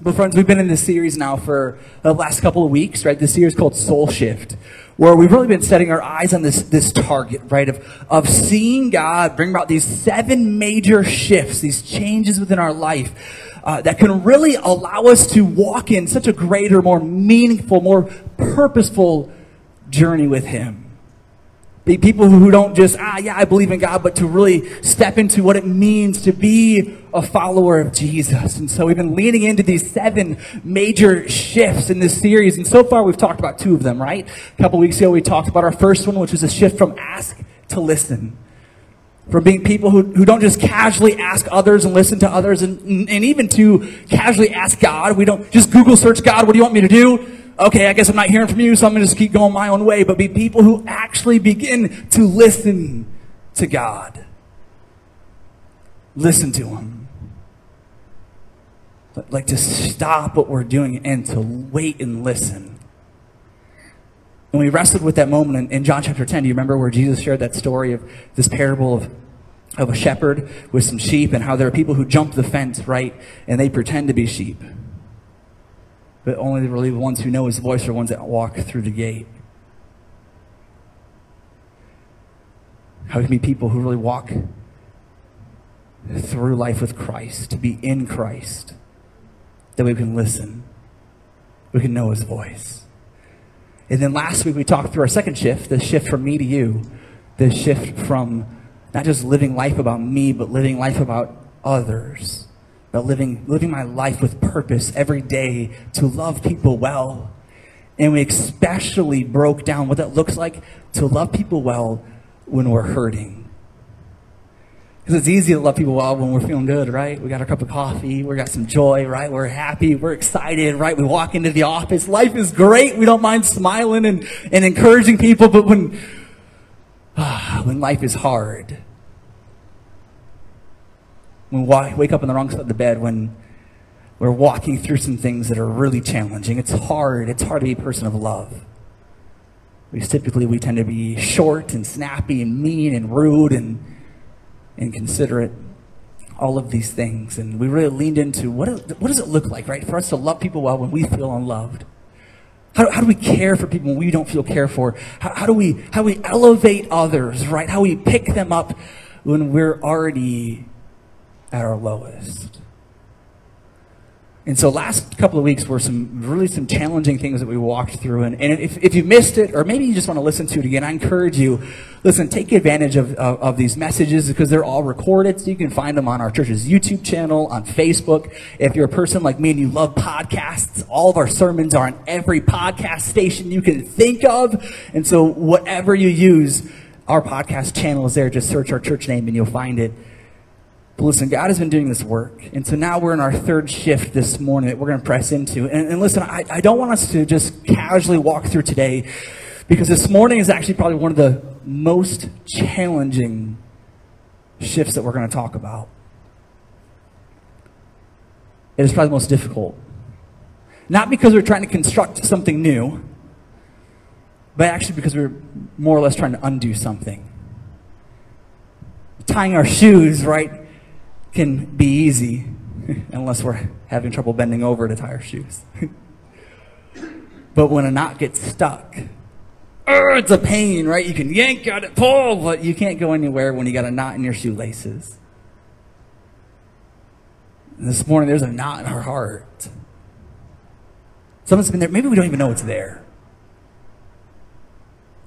But friends, we've been in this series now for the last couple of weeks, right? This series called Soul Shift, where we've really been setting our eyes on this, this target, right? Of, of seeing God bring about these seven major shifts, these changes within our life, uh, that can really allow us to walk in such a greater, more meaningful, more purposeful journey with Him. Be people who don't just, ah, yeah, I believe in God, but to really step into what it means to be a follower of Jesus. And so we've been leaning into these seven major shifts in this series. And so far we've talked about two of them, right? A couple weeks ago we talked about our first one, which was a shift from ask to listen. From being people who, who don't just casually ask others and listen to others and, and even to casually ask God. We don't just Google search God, what do you want me to do? Okay, I guess I'm not hearing from you, so I'm going to just keep going my own way, but be people who actually begin to listen to God. Listen to Him. Like to stop what we're doing and to wait and listen. And we wrestled with that moment in, in John chapter 10. Do you remember where Jesus shared that story of this parable of of a shepherd with some sheep and how there are people who jump the fence, right? And they pretend to be sheep but only really the ones who know his voice are the ones that walk through the gate. How can be people who really walk through life with Christ, to be in Christ, that we can listen, we can know his voice. And then last week we talked through our second shift, the shift from me to you, the shift from not just living life about me, but living life about others about living, living my life with purpose every day to love people well. And we especially broke down what that looks like to love people well when we're hurting. Because it's easy to love people well when we're feeling good, right? We got a cup of coffee, we got some joy, right? We're happy, we're excited, right? We walk into the office, life is great, we don't mind smiling and, and encouraging people, but when, when life is hard, we wake up on the wrong side of the bed, when we're walking through some things that are really challenging. It's hard. It's hard to be a person of love. We typically we tend to be short and snappy and mean and rude and inconsiderate. All of these things, and we really leaned into what, what does it look like, right, for us to love people well when we feel unloved. How, how do we care for people when we don't feel cared for? How, how do we how do we elevate others, right? How we pick them up when we're already at our lowest. And so last couple of weeks were some really some challenging things that we walked through. And, and if, if you missed it, or maybe you just want to listen to it again, I encourage you, listen, take advantage of, of, of, these messages because they're all recorded. So you can find them on our church's YouTube channel, on Facebook. If you're a person like me and you love podcasts, all of our sermons are on every podcast station you can think of. And so whatever you use, our podcast channel is there. Just search our church name and you'll find it. But listen, God has been doing this work. And so now we're in our third shift this morning that we're going to press into. And, and listen, I, I don't want us to just casually walk through today because this morning is actually probably one of the most challenging shifts that we're going to talk about. It is probably the most difficult. Not because we're trying to construct something new, but actually because we're more or less trying to undo something. Tying our shoes, right? Can be easy unless we're having trouble bending over to tie our shoes. but when a knot gets stuck, it's a pain, right? You can yank at it, pull, but you can't go anywhere when you got a knot in your shoelaces. And this morning, there's a knot in our heart. Someone's been there. Maybe we don't even know it's there.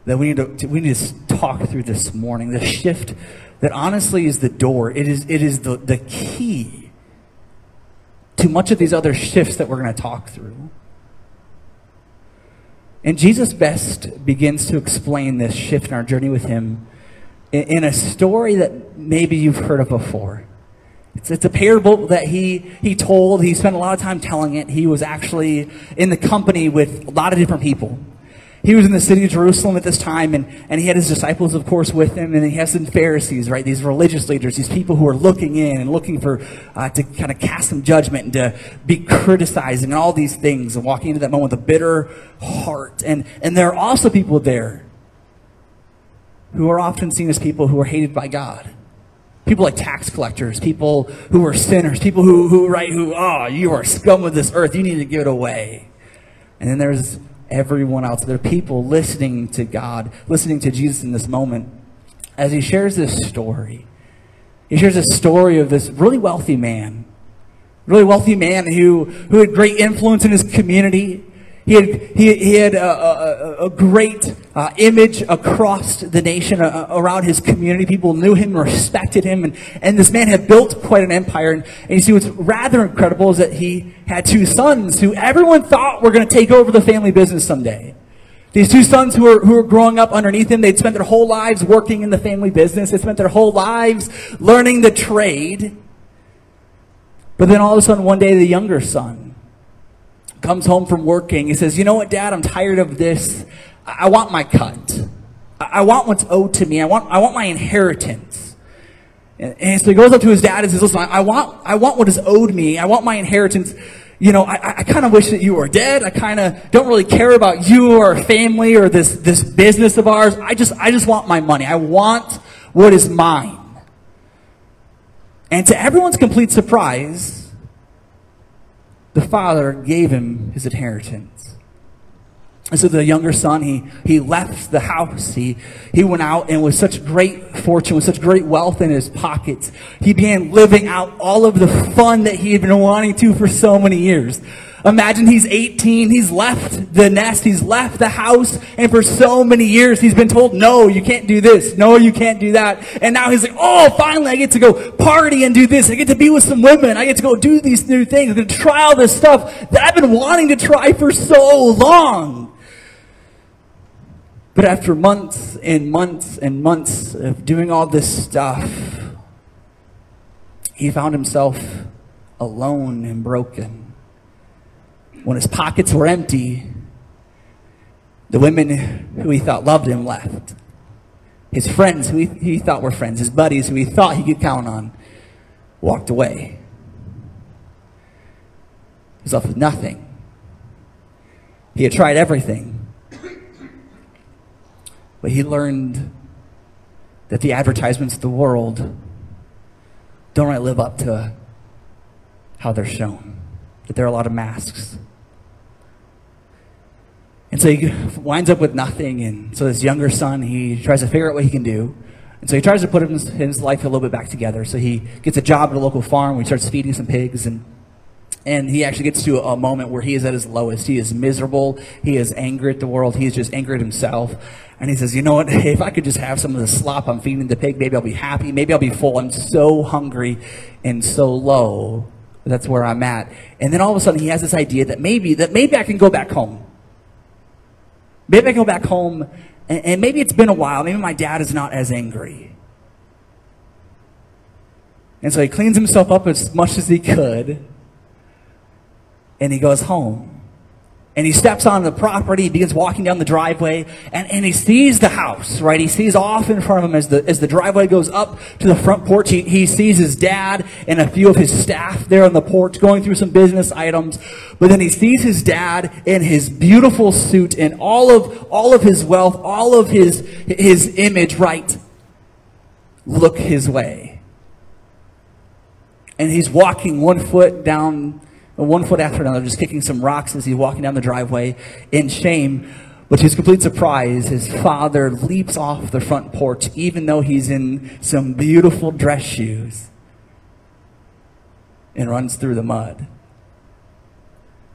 That we need to, we need to talk through this morning. The shift that honestly is the door. It is, it is the, the key to much of these other shifts that we're going to talk through. And Jesus best begins to explain this shift in our journey with him in, in a story that maybe you've heard of before. It's, it's a parable that he, he told. He spent a lot of time telling it. He was actually in the company with a lot of different people. He was in the city of Jerusalem at this time, and, and he had his disciples, of course, with him, and he has some Pharisees, right? These religious leaders, these people who are looking in and looking for uh, to kind of cast some judgment and to be criticizing and all these things, and walking into that moment with a bitter heart. And and there are also people there who are often seen as people who are hated by God people like tax collectors, people who are sinners, people who, who right, who, oh, you are scum of this earth. You need to give it away. And then there's everyone else. There are people listening to God, listening to Jesus in this moment as he shares this story. He shares a story of this really wealthy man, really wealthy man who, who had great influence in his community. He had, he, he had a, a, a great uh, image across the nation, uh, around his community. People knew him, respected him, and, and this man had built quite an empire. And, and you see, what's rather incredible is that he had two sons who everyone thought were going to take over the family business someday. These two sons who were, who were growing up underneath him, they'd spent their whole lives working in the family business. They spent their whole lives learning the trade. But then all of a sudden, one day, the younger son comes home from working. He says, You know what, Dad? I'm tired of this. I want my cut. I want what's owed to me. I want, I want my inheritance. And so he goes up to his dad and says, Listen, I want, I want what is owed me. I want my inheritance you know, I, I kind of wish that you were dead. I kind of don't really care about you or family or this, this business of ours. I just, I just want my money. I want what is mine. And to everyone's complete surprise, the father gave him his inheritance. And so the younger son, he, he left the house. He, he went out and with such great fortune, with such great wealth in his pockets, he began living out all of the fun that he had been wanting to for so many years. Imagine he's 18, he's left the nest, he's left the house, and for so many years he's been told, no, you can't do this, no, you can't do that. And now he's like, oh, finally I get to go party and do this, I get to be with some women, I get to go do these new things, I get to try all this stuff that I've been wanting to try for so long. But after months and months and months of doing all this stuff, he found himself alone and broken. When his pockets were empty, the women who he thought loved him left. His friends who he, he thought were friends, his buddies who he thought he could count on, walked away. He was left with nothing. He had tried everything but he learned that the advertisements of the world don't really live up to how they're shown, that there are a lot of masks. And so he winds up with nothing. And so this younger son, he tries to figure out what he can do. And so he tries to put his, his life a little bit back together. So he gets a job at a local farm where he starts feeding some pigs. And and he actually gets to a moment where he is at his lowest. He is miserable. He is angry at the world. He is just angry at himself. And he says, you know what? If I could just have some of the slop I'm feeding the pig, maybe I'll be happy. Maybe I'll be full. I'm so hungry and so low. That's where I'm at. And then all of a sudden he has this idea that maybe, that maybe I can go back home. Maybe I go back home and, and maybe it's been a while. Maybe my dad is not as angry. And so he cleans himself up as much as he could and he goes home. And he steps on the property, begins walking down the driveway, and, and he sees the house, right? He sees off in front of him as the, as the driveway goes up to the front porch. He, he sees his dad and a few of his staff there on the porch going through some business items. But then he sees his dad in his beautiful suit and all of, all of his wealth, all of his, his image, right? Look his way. And he's walking one foot down one foot after another, just kicking some rocks as he's walking down the driveway in shame. But to his complete surprise, his father leaps off the front porch, even though he's in some beautiful dress shoes, and runs through the mud.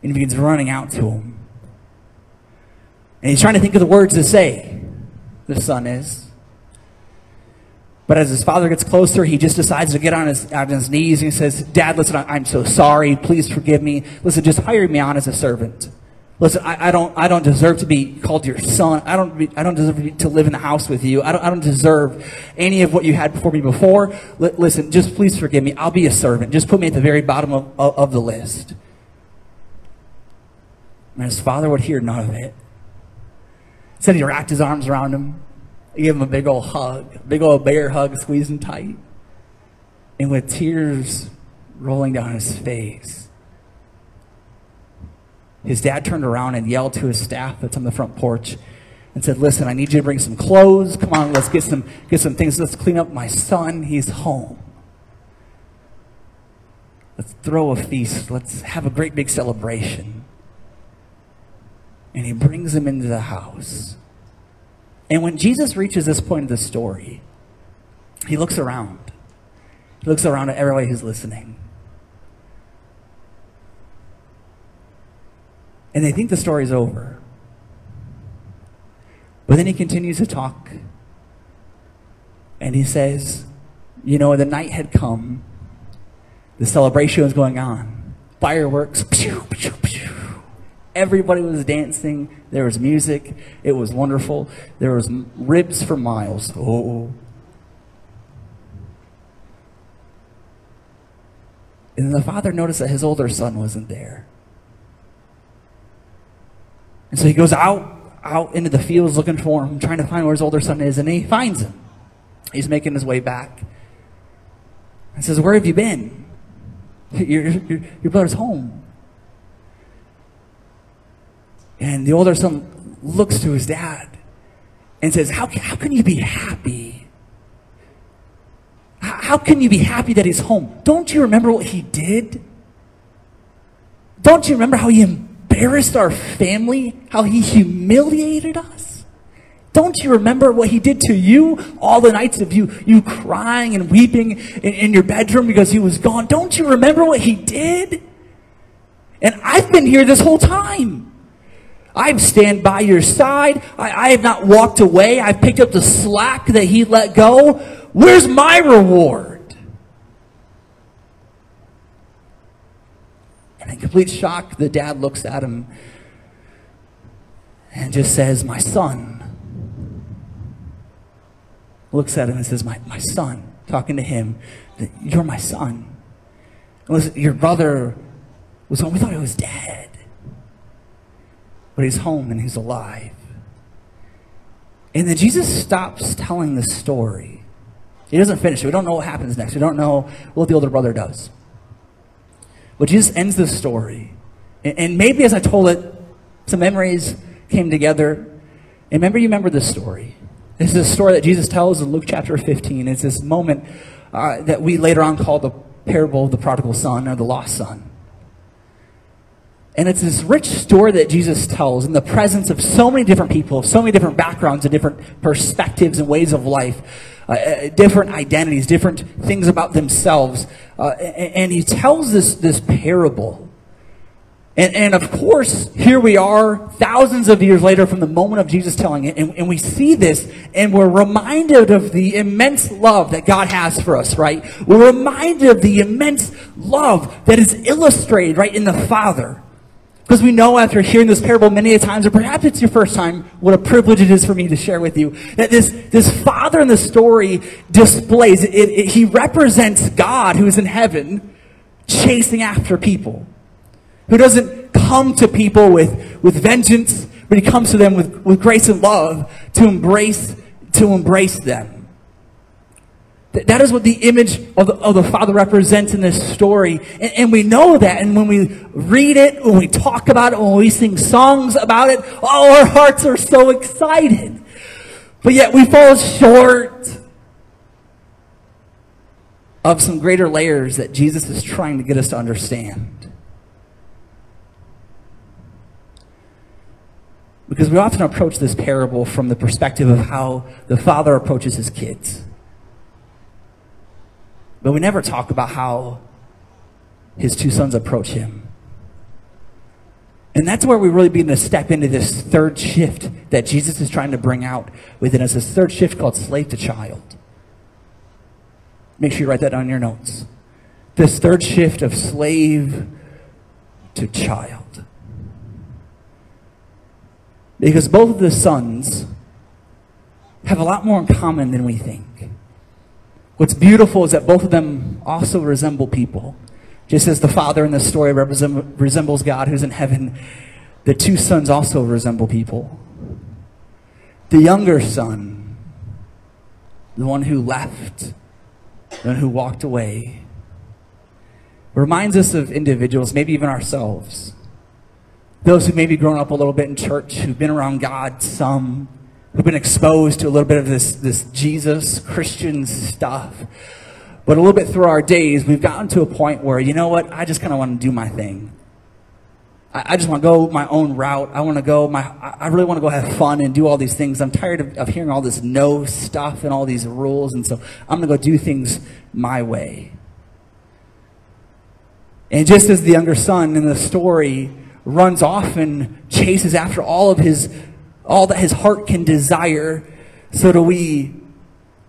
And begins running out to him. And he's trying to think of the words to say, the son is. But as his father gets closer, he just decides to get on his, on his knees and he says, Dad, listen, I'm so sorry. Please forgive me. Listen, just hire me on as a servant. Listen, I, I, don't, I don't deserve to be called your son. I don't, I don't deserve to live in the house with you. I don't, I don't deserve any of what you had for me before. L- listen, just please forgive me. I'll be a servant. Just put me at the very bottom of, of, of the list. And his father would hear none of it. Said he wrapped his arms around him I gave him a big old hug, big old bear hug, squeezing tight. And with tears rolling down his face, his dad turned around and yelled to his staff that's on the front porch and said, Listen, I need you to bring some clothes. Come on, let's get some, get some things. Let's clean up my son. He's home. Let's throw a feast. Let's have a great big celebration. And he brings him into the house. And when Jesus reaches this point of the story, he looks around. He looks around at everybody who's listening. And they think the story's over. But then he continues to talk. And he says, You know, the night had come, the celebration was going on, fireworks, pew, pew. Everybody was dancing. There was music. It was wonderful. There was ribs for miles. Oh. And the father noticed that his older son wasn't there. And so he goes out out into the fields looking for him, trying to find where his older son is, and he finds him. He's making his way back. And says, Where have you been? Your, your, your brother's home. And the older son looks to his dad and says, How, how can you be happy? How, how can you be happy that he's home? Don't you remember what he did? Don't you remember how he embarrassed our family? How he humiliated us? Don't you remember what he did to you? All the nights of you, you crying and weeping in, in your bedroom because he was gone. Don't you remember what he did? And I've been here this whole time. I've stand by your side. I, I, have not walked away. I've picked up the slack that he let go. Where's my reward? And in complete shock, the dad looks at him and just says, My son. Looks at him and says, My, my son, talking to him, You're my son. Listen, your brother was. We thought he was dead but he's home and he's alive. And then Jesus stops telling the story. He doesn't finish it. We don't know what happens next. We don't know what the older brother does. But Jesus ends the story. And maybe as I told it, some memories came together. And remember, you remember this story. This is a story that Jesus tells in Luke chapter 15. It's this moment uh, that we later on call the parable of the prodigal son or the lost son. And it's this rich story that Jesus tells in the presence of so many different people, so many different backgrounds and different perspectives and ways of life, uh, uh different identities, different things about themselves. Uh, and he tells this, this parable. And, and of course, here we are, thousands of years later from the moment of Jesus telling it, and, and we see this, and we're reminded of the immense love that God has for us, right? We're reminded of the immense love that is illustrated, right, in the Father. Because we know after hearing this parable many times, or perhaps it's your first time, what a privilege it is for me to share with you, that this, this father in the story displays, it, it, he represents God who is in heaven chasing after people, who doesn't come to people with, with vengeance, but he comes to them with, with grace and love to embrace, to embrace them. That is what the image of the, of the Father represents in this story. And, and, we know that. And when we read it, when we talk about it, when we sing songs about it, all our hearts are so excited. But yet we fall short of some greater layers that Jesus is trying to get us to understand. Because we often approach this parable from the perspective of how the Father approaches his kids. But we never talk about how his two sons approach him. And that's where we really begin to step into this third shift that Jesus is trying to bring out within us, this third shift called slave to child. Make sure you write that in your notes. This third shift of slave to child. Because both of the sons have a lot more in common than we think. What's beautiful is that both of them also resemble people. Just as the father in the story resembles God who's in heaven, the two sons also resemble people. The younger son, the one who left, the one who walked away, reminds us of individuals, maybe even ourselves. Those who maybe grown up a little bit in church, who've been around God some, who've been exposed to a little bit of this, this Jesus Christian stuff. But a little bit through our days, we've gotten to a point where, you know what, I just kind of want to do my thing. I, I just want to go my own route. I want to go my, I really want to go have fun and do all these things. I'm tired of, of hearing all this no stuff and all these rules. And so I'm going to go do things my way. And just as the younger son in the story runs off and chases after all of his, all that his heart can desire, so do we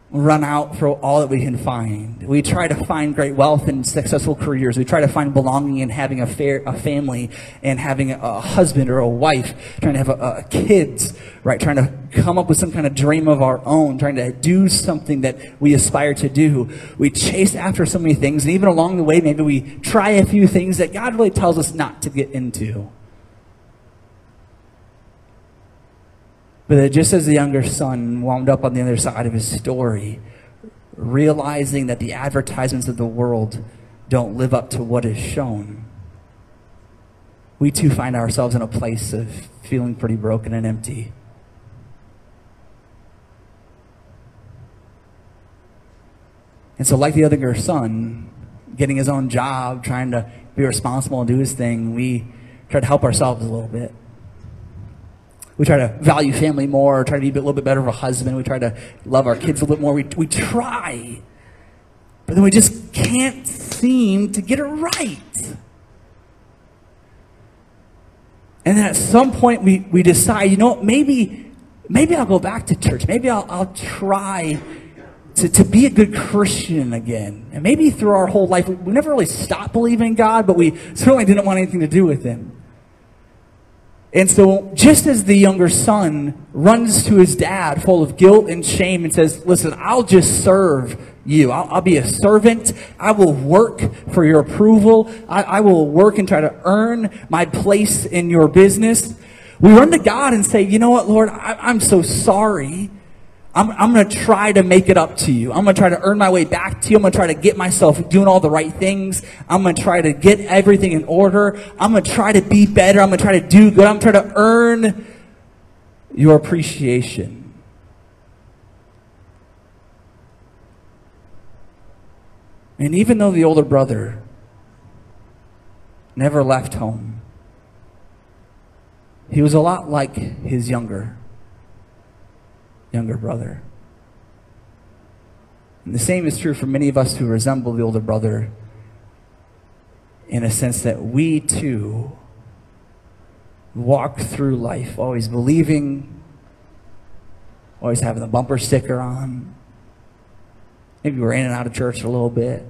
run out for all that we can find. We try to find great wealth and successful careers. We try to find belonging in having a, fair, a family and having a, a husband or a wife, trying to have a, a kids, right? Trying to come up with some kind of dream of our own, trying to do something that we aspire to do. We chase after so many things, and even along the way, maybe we try a few things that God really tells us not to get into. But just as the younger son wound up on the other side of his story, realizing that the advertisements of the world don't live up to what is shown, we too find ourselves in a place of feeling pretty broken and empty. And so, like the other son, getting his own job, trying to be responsible and do his thing, we try to help ourselves a little bit. We try to value family more, try to be a little bit better of a husband. We try to love our kids a little bit more. We, we try, but then we just can't seem to get it right. And then at some point we, we decide, you know maybe, maybe I'll go back to church. Maybe I'll, I'll try to, to be a good Christian again. And maybe through our whole life, we, never really stopped believing in God, but we certainly didn't want anything to do with Him. And so, just as the younger son runs to his dad full of guilt and shame and says, Listen, I'll just serve you. I'll, I'll be a servant. I will work for your approval. I, I will work and try to earn my place in your business. We run to God and say, You know what, Lord, I, I'm so sorry. I'm, I'm going to try to make it up to you. I'm going to try to earn my way back to you. I'm going to try to get myself doing all the right things. I'm going to try to get everything in order. I'm going to try to be better. I'm going to try to do good. I'm going to try to earn your appreciation. And even though the older brother never left home, he was a lot like his younger younger brother. And the same is true for many of us who resemble the older brother in a sense that we too walk through life always believing, always having the bumper sticker on. Maybe we're in and out of church a little bit.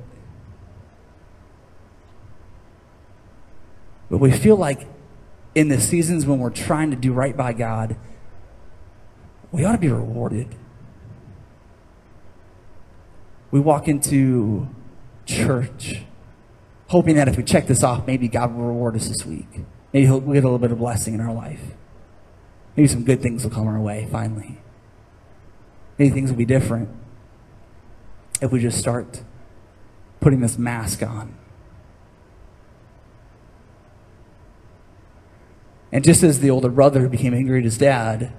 But we feel like in the seasons when we're trying to do right by God, we ought to be rewarded. We walk into church hoping that if we check this off, maybe God will reward us this week. Maybe we'll get a little bit of blessing in our life. Maybe some good things will come our way finally. Maybe things will be different if we just start putting this mask on. And just as the older brother became angry at his dad,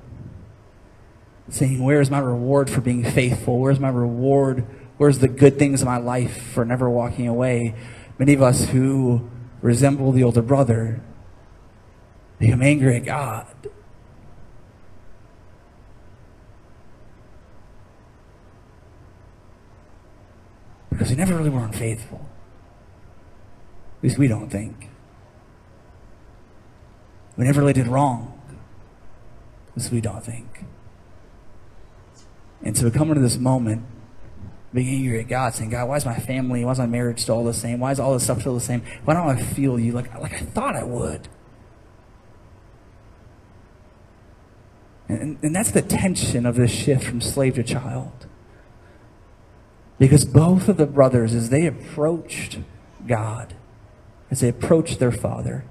saying, Where's my reward for being faithful? Where's my reward? Where's the good things in my life for never walking away? Many of us who resemble the older brother become angry at God. Because we never really were unfaithful. At least we don't think. We never really did wrong. At least we don't think. And so we come into this moment, being angry at God, saying, God, why is my family, why is my marriage still all the same? Why is all this stuff still the same? Why don't I feel you like, like I thought I would? And, and that's the tension of this shift from slave to child. Because both of the brothers, as they approached God, as they approached their father,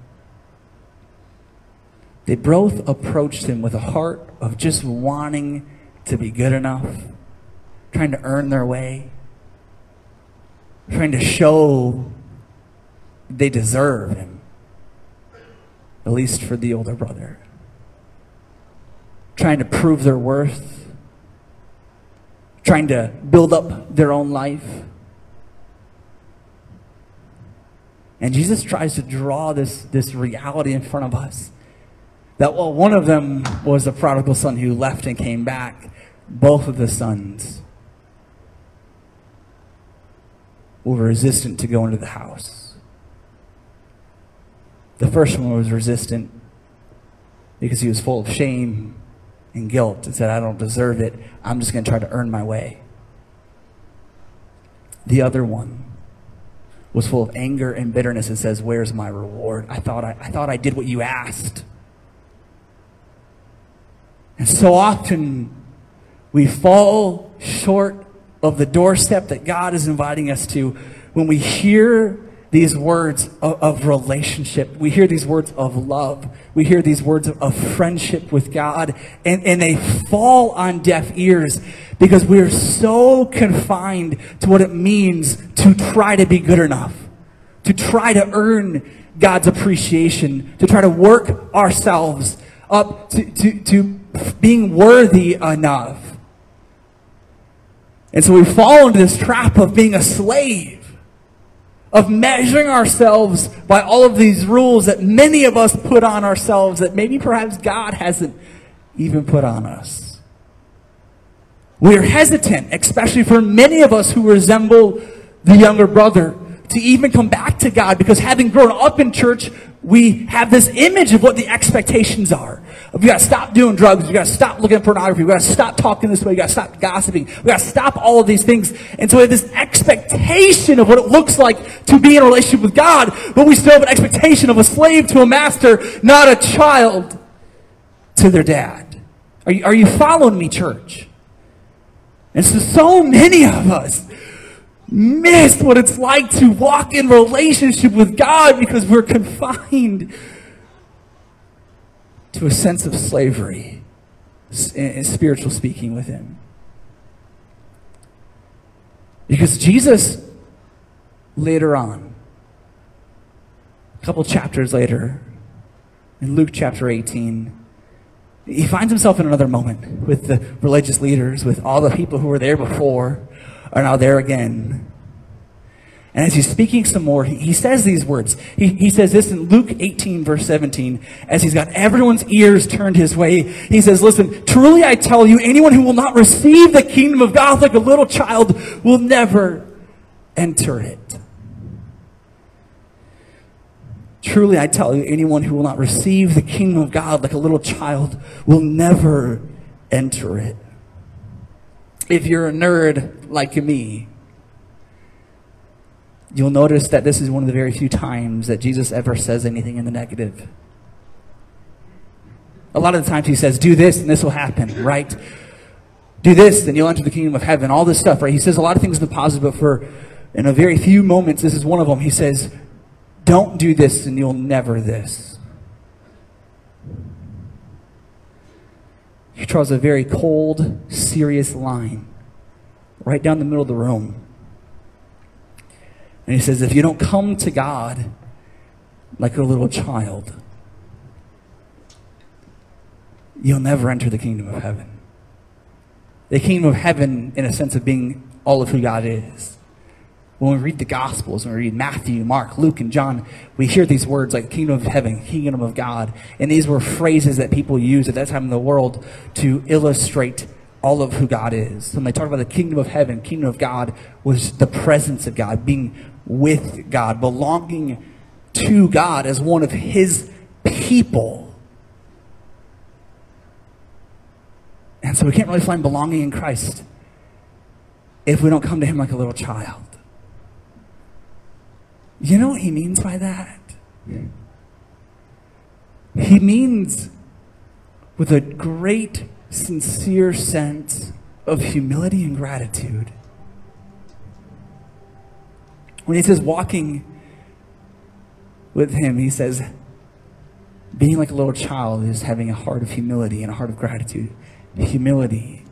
they both approached him with a heart of just wanting to be good enough, trying to earn their way, trying to show they deserve him, at least for the older brother, trying to prove their worth, trying to build up their own life. And Jesus tries to draw this, this reality in front of us. That, well, one of them was the prodigal son who left and came back. Both of the sons were resistant to go into the house. The first one was resistant because he was full of shame and guilt and said, I don't deserve it. I'm just going to try to earn my way. The other one was full of anger and bitterness and says, Where's my reward? I thought I, I thought I did what you asked. And so often we fall short of the doorstep that God is inviting us to when we hear these words of, of, relationship. We hear these words of love. We hear these words of, of friendship with God, and, and they fall on deaf ears because we're so confined to what it means to try to be good enough, to try to earn God's appreciation, to try to work ourselves up to, to, to being worthy enough. And so we fall into this trap of being a slave of measuring ourselves by all of these rules that many of us put on ourselves that maybe perhaps God hasn't even put on us. We are hesitant, especially for many of us who resemble the younger brother, to even come back to God because having grown up in church, we have this image of what the expectations are. We gotta stop doing drugs. We gotta stop looking at pornography. We gotta stop talking this way. We gotta stop gossiping. We gotta stop all of these things. And so we have this expectation of what it looks like to be in a relationship with God, but we still have an expectation of a slave to a master, not a child to their dad. Are you, are you following me, church? And so, so many of us miss what it's like to walk in relationship with God because we're confined to a sense of slavery, in eh, eh, spiritual speaking, with Him. Because Jesus, later on, a couple chapters later, in Luke chapter 18, he finds himself in another moment with the religious leaders, with all the people who were there before, are now there again. And as he's speaking some more, he, says these words. He, he says this in Luke 18, verse 17, as he's got everyone's ears turned his way. He says, Listen, truly I tell you, anyone who will not receive the kingdom of God like a little child will never enter it. Truly I tell you, anyone who will not receive the kingdom of God like a little child will never enter it. If you're a nerd like me, you'll notice that this is one of the very few times that Jesus ever says anything in the negative. A lot of the times he says, do this and this will happen, right? Do this and you'll enter the kingdom of heaven, all this stuff, right? He says a lot of things in the positive, but for in a very few moments, this is one of them. He says, don't do this and you'll never this. He draws a very cold, serious line right down the middle of the room. And he says, if you don't come to God like a little child, you'll never enter the kingdom of heaven. The kingdom of heaven, in a sense of being all of who God is. When we read the Gospels, when we read Matthew, Mark, Luke, and John, we hear these words like kingdom of heaven, kingdom of God. And these were phrases that people used at that time in the world to illustrate all of who God is. When they talk about the kingdom of heaven, kingdom of God was the presence of God, being with God, belonging to God as one of His people. And so we can't really find belonging in Christ if we don't come to Him like a little child. You know what He means by that? He means with a great, sincere sense of humility and gratitude when he says walking with him, he says, being like a little child is having a heart of humility and a heart of gratitude. Humility.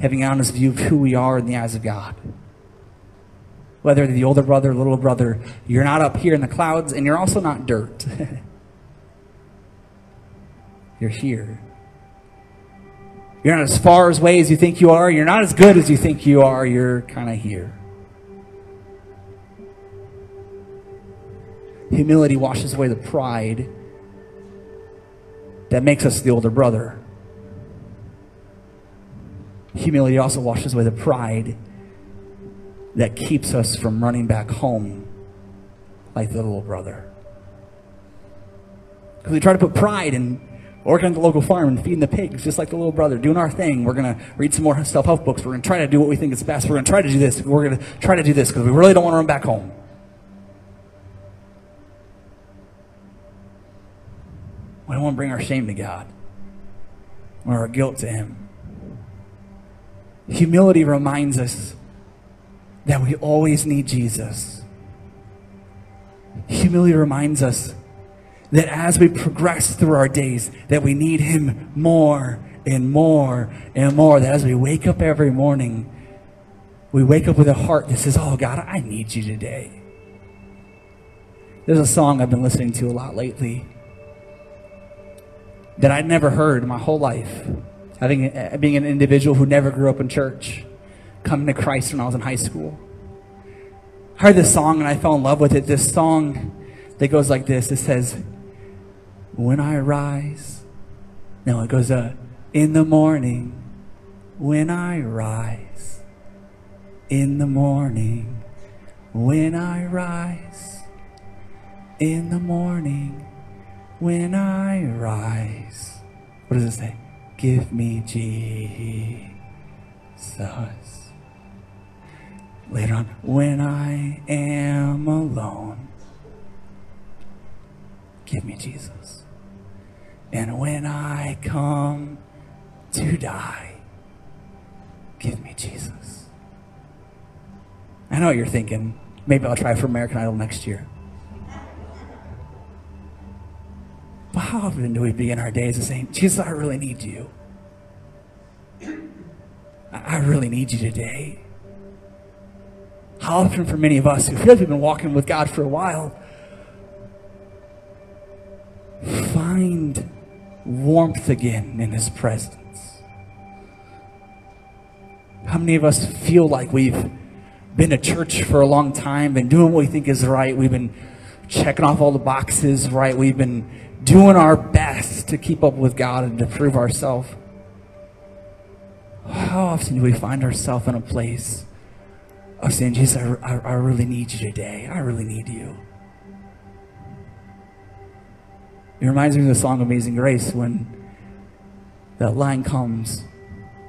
Having an honest view of who we are in the eyes of God. Whether the older brother, little brother, you're not up here in the clouds and you're also not dirt. you're here. You're not as far away as you think you are. You're not as good as you think you are. You're kind of here. Humility washes away the pride that makes us the older brother. Humility also washes away the pride that keeps us from running back home like the little brother. Because we try to put pride in working at the local farm and feeding the pigs, just like the little brother, doing our thing. We're going to read some more self help books. We're going to try to do what we think is best. We're going to try to do this. We're going to try to do this because we really don't want to run back home. We don't want to bring our shame to God or our guilt to Him. Humility reminds us that we always need Jesus. Humility reminds us that as we progress through our days, that we need Him more and more and more. That as we wake up every morning, we wake up with a heart that says, Oh God, I need you today. There's a song I've been listening to a lot lately that I'd never heard my whole life. Having, uh, being an individual who never grew up in church, coming to Christ when I was in high school. I heard this song and I fell in love with it. This song that goes like this. It says, when I rise. No, it goes, uh, in the morning, when I rise. In the morning, when I rise. In the morning, when I rise. What does it say? Give me Jesus. Later on, when I am alone, give me Jesus. And when I come to die, give me Jesus. I know what you're thinking. Maybe I'll try for American Idol next year. But how often do we begin our days of saying, Jesus, I really need you? I really need you today. How often for many of us who feel like we've been walking with God for a while, find warmth again in His presence. How many of us feel like we've been to church for a long time, been doing what we think is right? We've been checking off all the boxes, right? We've been doing our best to keep up with God and to prove ourselves. How often do we find ourselves in a place of saying, Jesus, I, I, I really need you today. I really need you. It reminds me of the song Amazing Grace when that line comes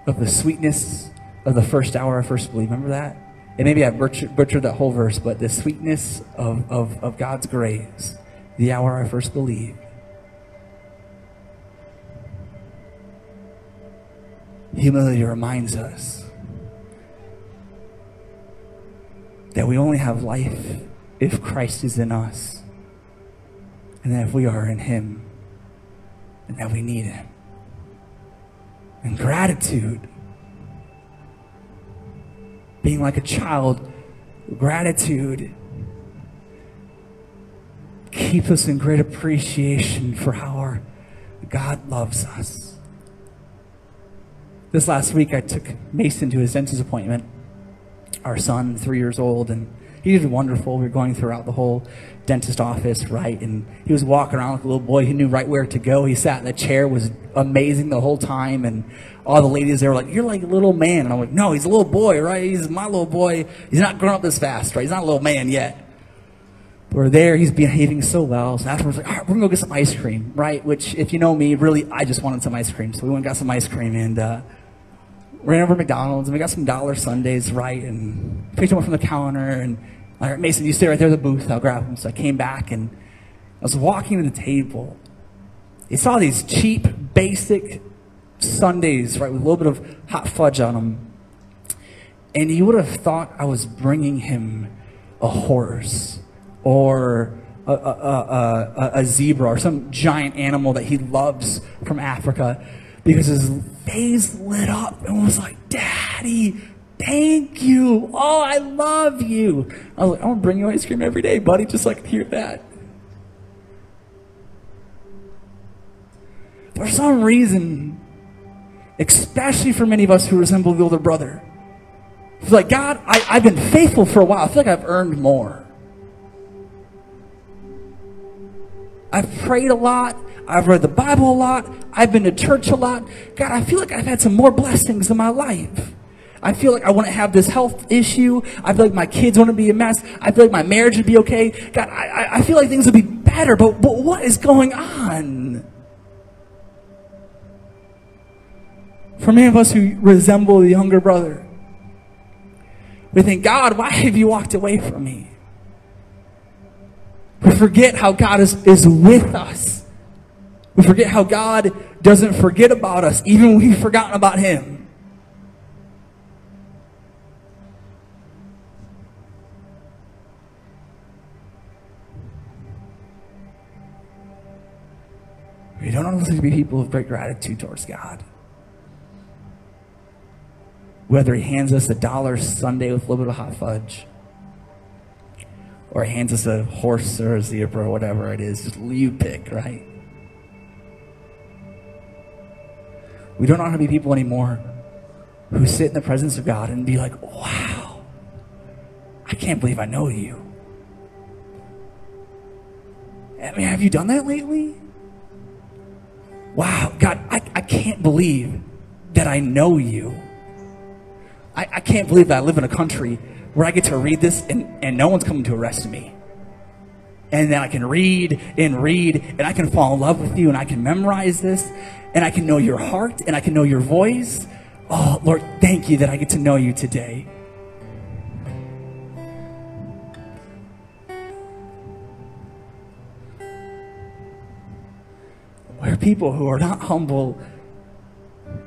of the sweetness of the first hour I first believe. Remember that? And maybe I butchered, butchered that whole verse, but the sweetness of, of, of God's grace, the hour I first believed. Humility reminds us that we only have life if Christ is in us and that if we are in Him, and that we need Him. And gratitude, being like a child, gratitude keeps us in great appreciation for how our God loves us. This last week, I took Mason to his dentist appointment, our son, three years old, and he did wonderful. We were going throughout the whole dentist office, right? And he was walking around like a little boy. He knew right where to go. He sat in the chair, was amazing the whole time. And all the ladies there were like, You're like a little man. And I'm like, No, he's a little boy, right? He's my little boy. He's not grown up this fast, right? He's not a little man yet. We're there. He's behaving so well. So afterwards, like, all right, we're to go get some ice cream, right? Which, if you know me, really, I just wanted some ice cream. So we went and got some ice cream. And, uh, ran over to McDonald's and we got some dollar sundaes right? And picked up from the counter and all right, Mason, you stay right there at the booth. I'll grab them. So I came back and I was walking to the table. He saw these cheap, basic sundaes, right, with a little bit of hot fudge on them. And you would have thought I was bringing him a horse or a, a, a, a, zebra or some giant animal that he loves from Africa because his face lit up and was like, Daddy, Thank you. Oh, I love you. I was like, I want to bring you ice cream every day, buddy, just like hear that. For some reason, especially for many of us who resemble the older brother, it's like, God, I, I've been faithful for a while. I feel like I've earned more. I've prayed a lot. I've read the Bible a lot. I've been to church a lot. God, I feel like I've had some more blessings in my life. I feel like I want to have this health issue. I feel like my kids want to be a mess. I feel like my marriage would be okay. God, I, I feel like things would be better, but, but what is going on? For many of us who resemble the younger brother, we think, God, why have you walked away from me? We forget how God is, is with us. We forget how God doesn't forget about us, even when we've forgotten about Him. We don't to be people of great gratitude towards God. Whether He hands us a dollar sundae with a little bit of hot fudge, or hands us a horse or a zebra or whatever it is, just you pick, right? We don't how to be people anymore who sit in the presence of God and be like, wow, I can't believe I know you. I mean, have you done that lately? wow, God, I, I can't believe that I know you. I, I can't believe that I live in a country where I get to read this and, and no one's coming to arrest me. And then I can read and read and I can fall in love with you and I can memorize this and I can know your heart and I can know your voice. Oh, Lord, thank you that I get to know you today. We're people who are not humble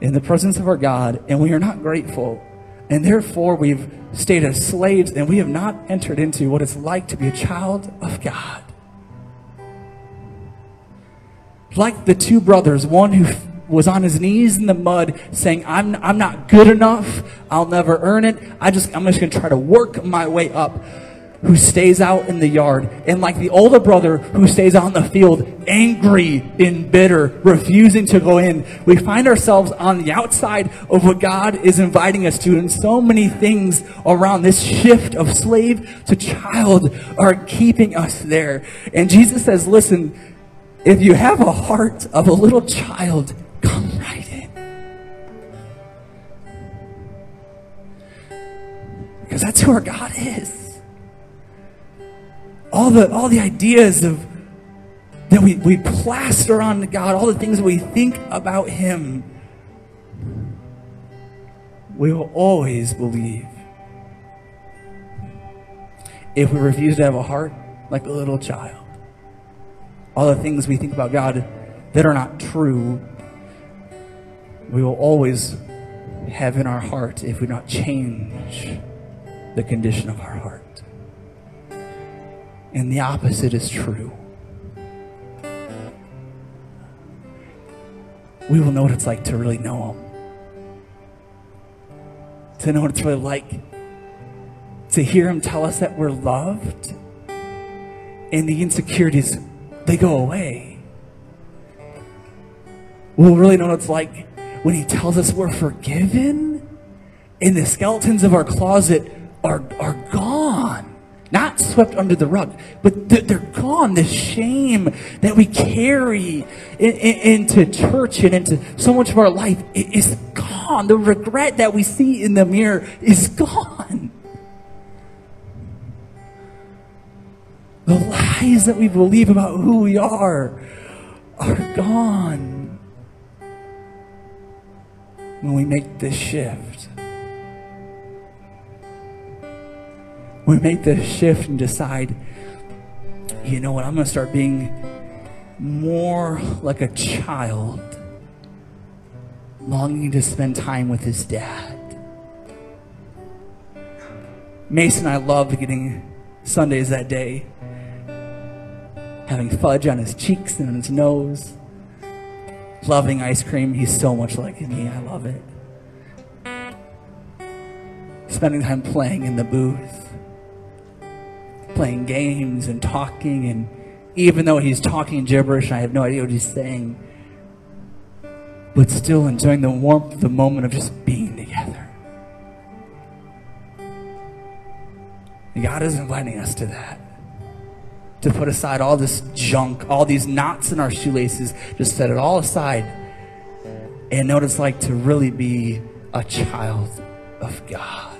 in the presence of our God, and we are not grateful. And therefore, we've stayed as slaves, and we have not entered into what it's like to be a child of God. Like the two brothers, one who was on his knees in the mud saying, I'm, I'm not good enough. I'll never earn it. I just, I'm just going to try to work my way up who stays out in the yard, and like the older brother who stays out in the field, angry and bitter, refusing to go in. We find ourselves on the outside of what God is inviting us to, and so many things around this shift of slave to child are keeping us there. And Jesus says, listen, if you have a heart of a little child, come right in. Because that's who our God is all the all the ideas of that we, we plaster on God, all the things that we think about Him, we will always believe. If we refuse to have a heart like a little child, all the things we think about God that are not true, we will always have in our heart if we do not change the condition of our heart. And the opposite is true. We will know what it's like to really know Him. To know what it's really like to hear Him tell us that we're loved and the insecurities, they go away. We'll really know what it's like when He tells us we're forgiven and the skeletons of our closet are, are gone not swept under the rug, but they're gone. The shame that we carry into church and into so much of our life is gone. The regret that we see in the mirror is gone. The lies that we believe about who we are are gone when we make this shift. We make the shift and decide, you know what, I'm going to start being more like a child, longing to spend time with his dad. Mason I loved getting sundaes that day, having fudge on his cheeks and on his nose, loving ice cream. He's so much like me. I love it. Spending time playing in the booth playing games and talking, and even though he's talking gibberish, I have no idea what he's saying, but still enjoying the warmth of the moment of just being together. God is inviting us to that. to put aside all this junk, all these knots in our shoelaces, just set it all aside and know what it's like to really be a child of God.